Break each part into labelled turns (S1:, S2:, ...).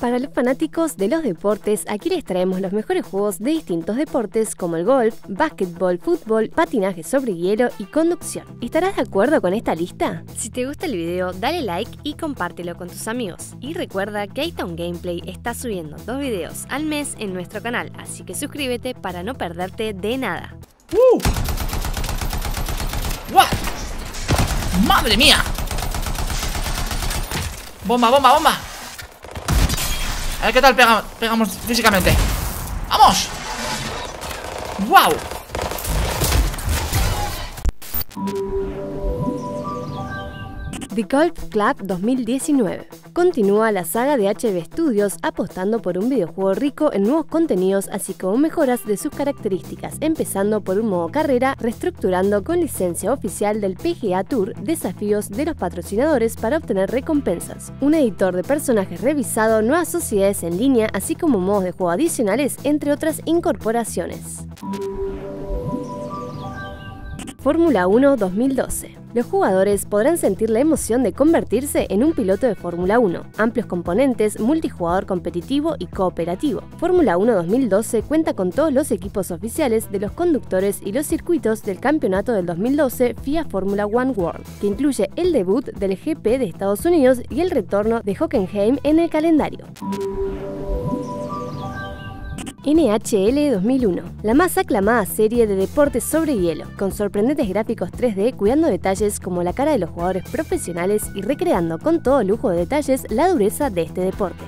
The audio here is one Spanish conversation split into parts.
S1: Para los fanáticos de los deportes, aquí les traemos los mejores juegos de distintos deportes como el golf, básquetbol, fútbol, patinaje sobre hielo y conducción. ¿Estarás de acuerdo con esta lista? Si te gusta el video, dale like y compártelo con tus amigos. Y recuerda que Aiton Gameplay está subiendo dos videos al mes en nuestro canal, así que suscríbete para no perderte de nada.
S2: ¡Uh! ¡What! ¡Madre mía! ¡Bomba, bomba, bomba! A ver qué tal pegamos, físicamente ¡Vamos! ¡Wow!
S1: The Golf Club 2019 Continúa la saga de HB Studios apostando por un videojuego rico en nuevos contenidos así como mejoras de sus características, empezando por un modo carrera, reestructurando con licencia oficial del PGA Tour desafíos de los patrocinadores para obtener recompensas, un editor de personajes revisado, nuevas sociedades en línea, así como modos de juego adicionales, entre otras incorporaciones. Fórmula 1 2012 los jugadores podrán sentir la emoción de convertirse en un piloto de Fórmula 1, amplios componentes, multijugador competitivo y cooperativo. Fórmula 1 2012 cuenta con todos los equipos oficiales de los conductores y los circuitos del campeonato del 2012 FIA Fórmula 1 World, que incluye el debut del GP de Estados Unidos y el retorno de Hockenheim en el calendario. NHL 2001, la más aclamada serie de deportes sobre hielo, con sorprendentes gráficos 3D cuidando detalles como la cara de los jugadores profesionales y recreando con todo lujo de detalles la dureza de este deporte.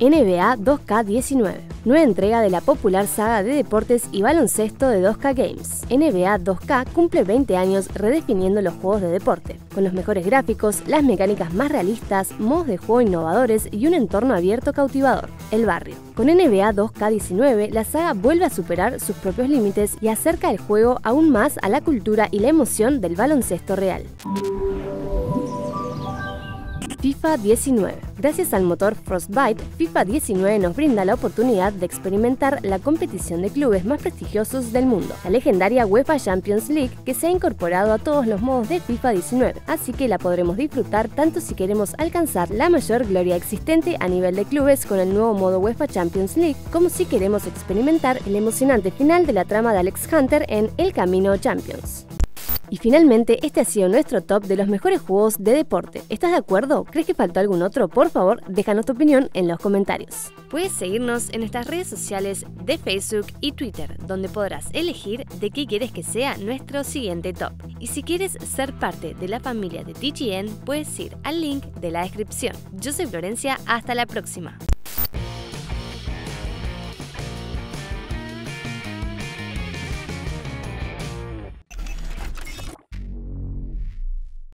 S1: NBA 2K19 nueva entrega de la popular saga de deportes y baloncesto de 2K Games. NBA 2K cumple 20 años redefiniendo los juegos de deporte, con los mejores gráficos, las mecánicas más realistas, modos de juego innovadores y un entorno abierto cautivador, el barrio. Con NBA 2K19, la saga vuelve a superar sus propios límites y acerca el juego aún más a la cultura y la emoción del baloncesto real. FIFA 19. Gracias al motor Frostbite, FIFA 19 nos brinda la oportunidad de experimentar la competición de clubes más prestigiosos del mundo, la legendaria UEFA Champions League que se ha incorporado a todos los modos de FIFA 19, así que la podremos disfrutar tanto si queremos alcanzar la mayor gloria existente a nivel de clubes con el nuevo modo UEFA Champions League, como si queremos experimentar el emocionante final de la trama de Alex Hunter en El Camino Champions. Y finalmente, este ha sido nuestro top de los mejores juegos de deporte. ¿Estás de acuerdo? ¿Crees que faltó algún otro? Por favor, déjanos tu opinión en los comentarios. Puedes seguirnos en nuestras redes sociales de Facebook y Twitter, donde podrás elegir de qué quieres que sea nuestro siguiente top. Y si quieres ser parte de la familia de TGN, puedes ir al link de la descripción. Yo soy Florencia, hasta la próxima.